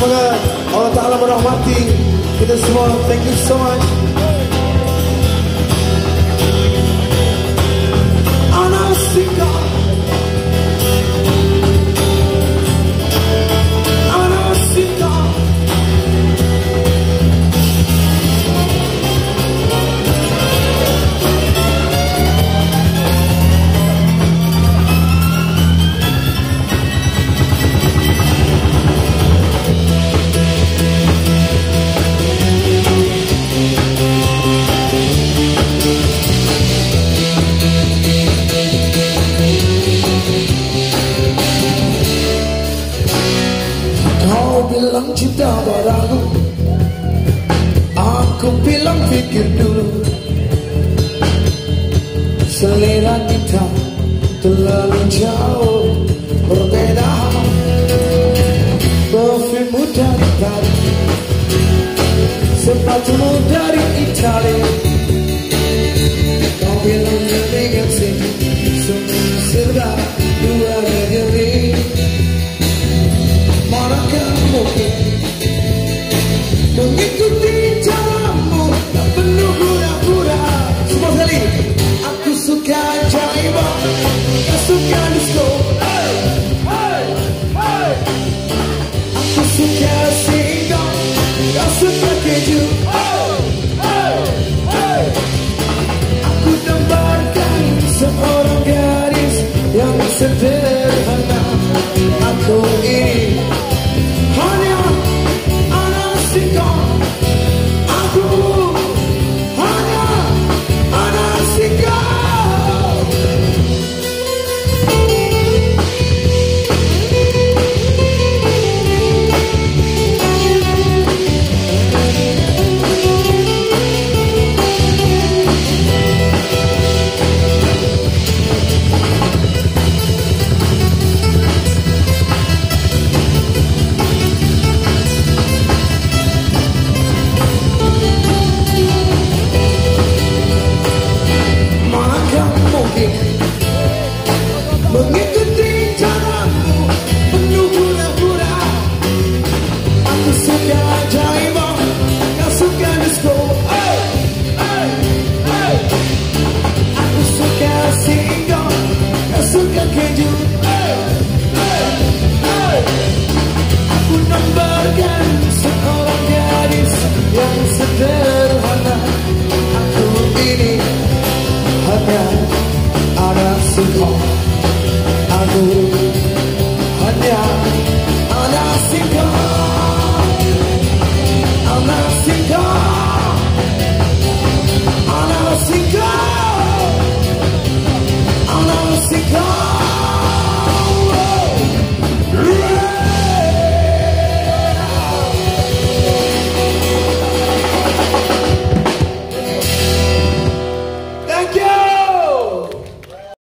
Semoga Allah Ta'ala merahmati kita semua. Thank you so much. Kau bilang cinta padaku. Aku bilang pikir dulu. Selera kita terlalu jauh. Berbeda. Parfummu dari Paris Sepatumu dari Italia Don't I got some Arras, I do.